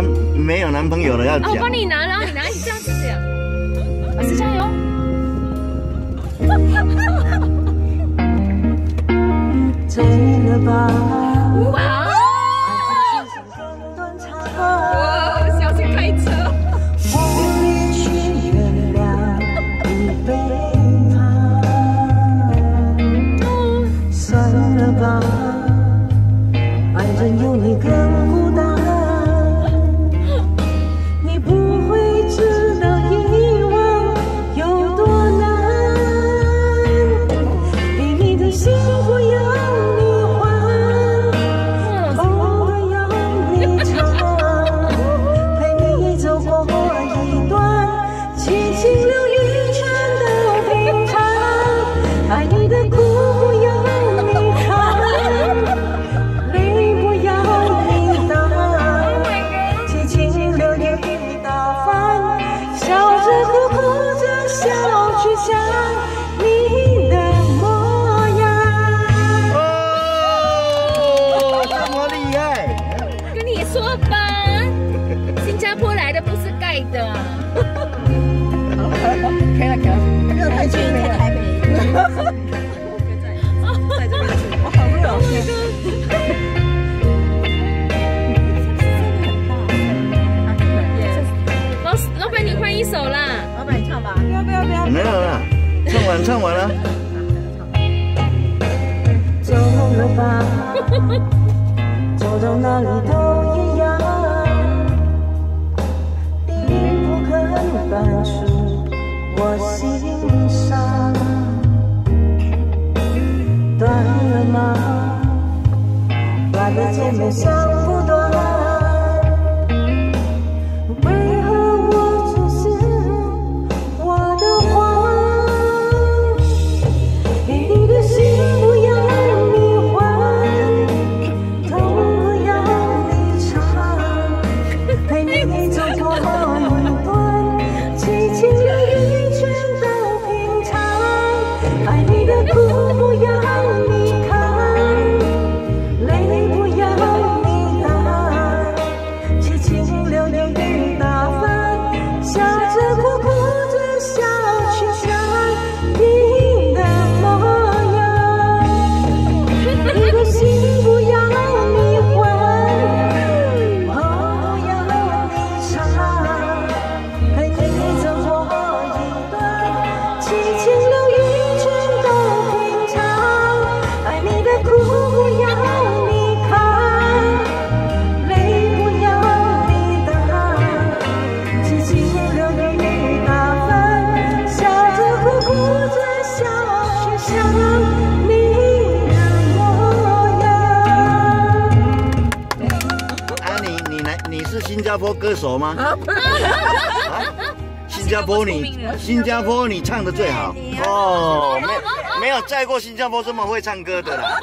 啊，没有男朋友了要讲，我讲。帮你拿，然后你拿，你这样子这样。老师加油！醉了吧？哇短长，哇，小心开车。我也去原谅你背叛。算了吧，的不是盖的。可以了，可以了，不要太近了。台北。在这边住，我好热哦。老师，老板，你换一首啦。老板，你唱吧。不要不要不要。没有了，唱完唱完了。走了吧，走到哪里都肯搬出我心上，断了吗？断了姐妹想爱你的苦不要你是新加坡歌手吗？啊？新加坡你新加坡你唱的最好哦，没没有在过新加坡这么会唱歌的啦。